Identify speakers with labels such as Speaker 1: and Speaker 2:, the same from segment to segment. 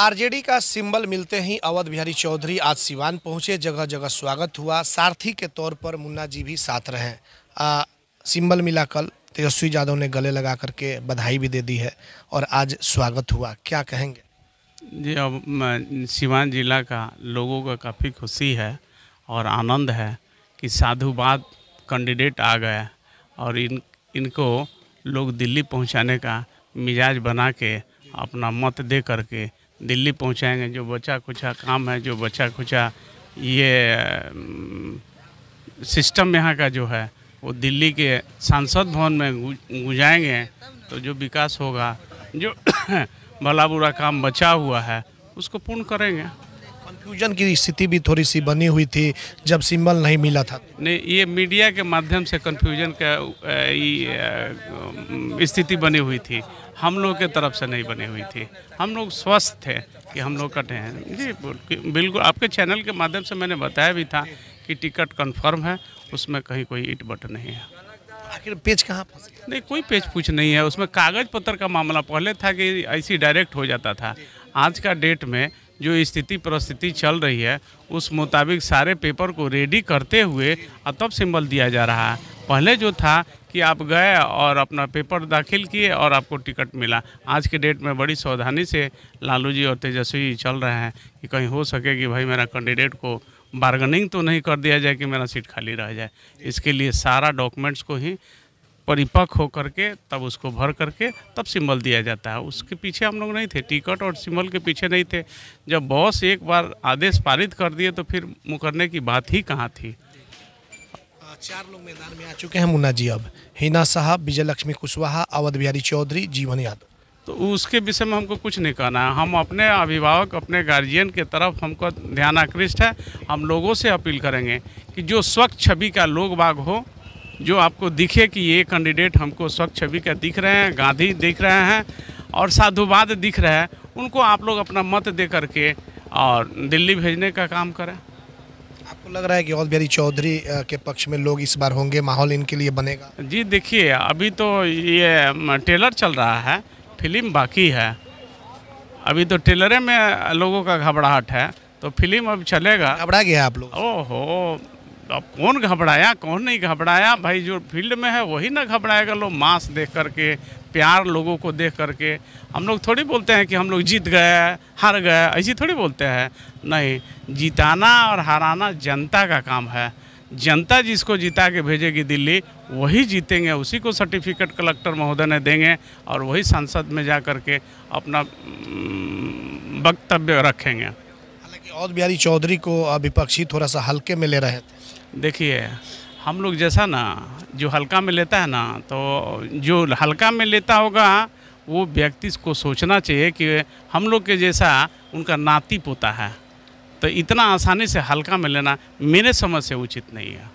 Speaker 1: RJD का symbol मिलते ही अवध बिहारी चौधरी आज सिवान पहुँचे। जगह जगह स्वागत हुआ। सारथी के तौर पर मुन्ना जी भी साथ रहे। आ, सिंबल मिला कल। तेजस्वी यादव ने गले लगा करके बधाई भी दे दी है और आज स्वागत हुआ। क्या कहेंगे?
Speaker 2: जी अब सिवान जिला का लोगों का काफ़ी खुशी है और आनंद है कि साधुवाद कैंडिडेट आ गया और इन इनको लोग दिल्ली पहुँचाने का मिजाज बना के अपना मत दे करके दिल्ली पहुंचाएँगे, जो बचा कुचा काम है, जो बचा कुचा ये सिस्टम यहाँ का जो है, वो दिल्ली के सांसद भवन में गुजाएँगे तो जो विकास होगा, जो भला बुरा काम बचा हुआ है, उसको पूर्ण करेंगे।
Speaker 1: कंफ्यूजन की स्थिति भी थोड़ी सी बनी हुई थी जब सिंबल नहीं मिला था।
Speaker 2: नहीं ये मीडिया के माध्यम से कन्फ्यूज़न का स्थिति बनी हुई थी। हम लोग के तरफ़ से नहीं बनी हुई थी। हम लोग स्वस्थ थे कि हम लोग कटे हैं। जी बिल्कुल आपके चैनल के माध्यम से मैंने बताया भी था कि टिकट कंफर्म है उसमें कहीं कोई ईट बट नहीं है।
Speaker 1: आखिर पेज कहाँ
Speaker 2: नहीं कोई पेज पूछ नहीं है। उसमें कागज़ पत्र का मामला पहले था कि ऐसी डायरेक्ट हो जाता था। आज का डेट में जो स्थिति परिस्थिति चल रही है, उस मुताबिक सारे पेपर को रेडी करते हुए और तब सिंबल दिया जा रहा है। पहले जो था कि आप गए और अपना पेपर दाखिल किए और आपको टिकट मिला। आज के डेट में बड़ी सावधानी से लालू जी और तेजस्वी चल रहे हैं कि कहीं हो सके कि भाई मेरा कैंडिडेट को बार्गनिंग तो नहीं कर दिया जाए कि मेरा सीट खाली रह जाए। इसके लिए सारा डॉक्यूमेंट्स को ही परिपक्व हो करके तब उसको भर करके तब सिंबल दिया जाता है। उसके पीछे हम लोग नहीं थे टिकट और सिंबल के पीछे नहीं थे। जब बॉस एक बार आदेश पारित कर दिए तो फिर मुकरने की बात ही कहाँ थी?
Speaker 1: चार लोग मैदान में आ चुके हैं मुन्ना जी अब। हिना साहब विजय लक्ष्मी कुशवाहा अवध बिहारी चौधरी जीवन यादव।
Speaker 2: तो उसके विषय में हमको कुछ नहीं कहना है। हम अपने अभिभावक अपने गार्जियन के तरफ़ हमको ध्यान आकृष्ट है। हम लोगों से अपील करेंगे कि जो स्वच्छ छवि का लोग बाग हो जो आपको दिखे कि ये कैंडिडेट हमको स्वच्छ छवि का दिख रहे हैं गांधी दिख रहे हैं और साधुवाद दिख रहा है उनको आप लोग अपना मत दे करके और दिल्ली भेजने का काम करें।
Speaker 1: आपको लग रहा है कि अवध बिहारी चौधरी के पक्ष में लोग इस बार होंगे माहौल इनके लिए बनेगा?
Speaker 2: जी देखिए अभी तो ये म, ट्रेलर चल रहा है फ़िल्म बाकी है। अभी तो ट्रेलरे में लोगों का घबराहट है तो फ़िल्म अब चलेगा।
Speaker 1: घबरा गया आप लोग?
Speaker 2: ओहो अब कौन घबराया कौन नहीं घबराया? भाई जो फ़ील्ड में है वही ना घबराएगा लोग। मांस देख करके प्यार लोगों को देख करके। हम लोग थोड़ी बोलते हैं कि हम लोग जीत गए हार गए ऐसी थोड़ी बोलते हैं। नहीं जिताना और हाराना जनता का काम है। जनता जिसको जिता के भेजेगी दिल्ली वही जीतेंगे उसी को सर्टिफिकेट कलेक्टर महोदय ने देंगे और वही संसद में जा कर के अपना mm, वक्तव्य रखेंगे।
Speaker 1: अवध बिहारी चौधरी को विपक्षी थोड़ा सा हल्के में ले रहे थे
Speaker 2: देखिए, हम लोग जैसा ना, जो हल्का में लेता है ना तो जो हल्का में लेता होगा, वो व्यक्ति को सोचना चाहिए कि हम लोग के जैसा उनका नाती पोता है। तो इतना आसानी से हल्का में लेना मेरे समझ से उचित नहीं है।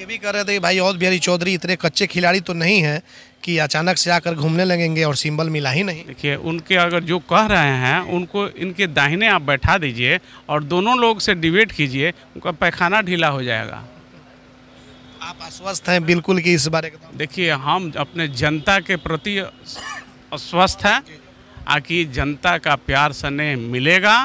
Speaker 1: ये भी कह रहे थे भाई अवध बिहारी चौधरी इतने कच्चे खिलाड़ी तो नहीं हैं कि अचानक से आकर घूमने लगेंगे और सिंबल मिला ही नहीं।
Speaker 2: देखिए उनके अगर जो कह रहे हैं उनको इनके दाहिने आप बैठा दीजिए और दोनों लोग से डिबेट कीजिए उनका पैखाना ढीला हो जाएगा।
Speaker 1: आप आश्वस्त हैं बिल्कुल कि इस बारे
Speaker 2: देखिए हम अपने जनता के प्रति स्वस्थ हैं आकि जनता का प्यार स्नेह मिलेगा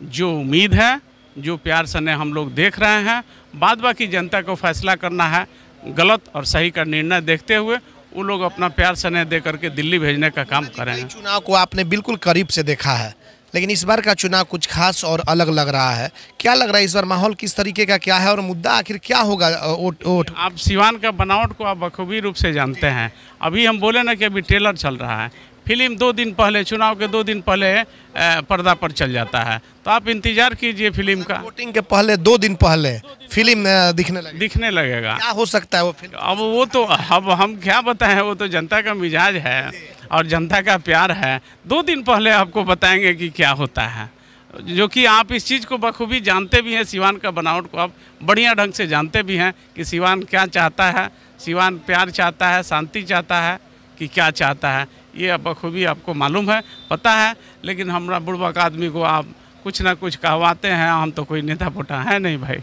Speaker 2: जो उम्मीद है जो प्यार स्नेह हम लोग देख रहे हैं बाद बाकी जनता को फैसला करना है गलत और सही का निर्णय देखते हुए वो लोग अपना प्यार स्नेह दे करके दिल्ली भेजने का काम करेंगे
Speaker 1: चुनाव को आपने बिल्कुल करीब से देखा है लेकिन इस बार का चुनाव कुछ खास और अलग लग रहा है। क्या लग रहा है इस बार माहौल किस तरीके का क्या है और मुद्दा आखिर क्या होगा वोट वोट?
Speaker 2: आप सिवान का बनावट को आप बखूबी रूप से जानते हैं। अभी हम बोले ना कि अभी ट्रेलर चल रहा है। फ़िल्म दो दिन पहले चुनाव के दो दिन पहले पर्दा पर चल जाता है। तो आप इंतज़ार कीजिए फ़िल्म का।
Speaker 1: वोटिंग के पहले दो दिन पहले फ़िल्म दिखने लगी
Speaker 2: दिखने लगेगा।
Speaker 1: क्या हो सकता है वो फ़िल्म?
Speaker 2: अब वो तो अब हम क्या बताएँ वो तो जनता का मिजाज है और जनता का प्यार है। दो दिन पहले आपको बताएँगे कि क्या होता है। जो कि आप इस चीज़ को बखूबी जानते भी हैं सिवान का बनावट को आप बढ़िया ढंग से जानते भी हैं कि सिवान क्या चाहता है। सिवान प्यार चाहता है शांति चाहता है कि क्या चाहता है। ये बखूबी आपको मालूम है, पता है, लेकिन हमारा बुढ़बक आदमी को आप कुछ ना कुछ कहवाते हैं, हम तो कोई नेता पोटा है नहीं भाई।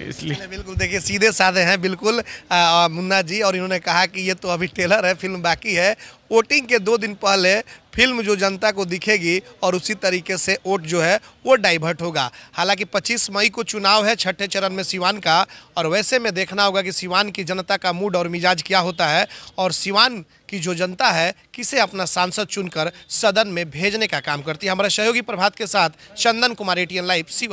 Speaker 2: इसलिए।
Speaker 1: बिल्कुल देखिए सीधे साधे हैं बिल्कुल। आ, मुन्ना जी और इन्होंने कहा कि ये तो अभी टेलर है फ़िल्म बाकी है। वोटिंग के दो दिन पहले फ़िल्म जो जनता को दिखेगी और उसी तरीके से वोट जो है वो डाइवर्ट होगा। हालाँकि 25 मई को चुनाव है छठे चरण में सिवान का और वैसे में देखना होगा कि सिवान की जनता का मूड और मिजाज क्या होता है और सिवान की जो जनता है किसे अपना सांसद चुनकर सदन में भेजने का काम करती है। हमारे सहयोगी प्रभात के साथ चंदन कुमार एटीएन लाइव सिवान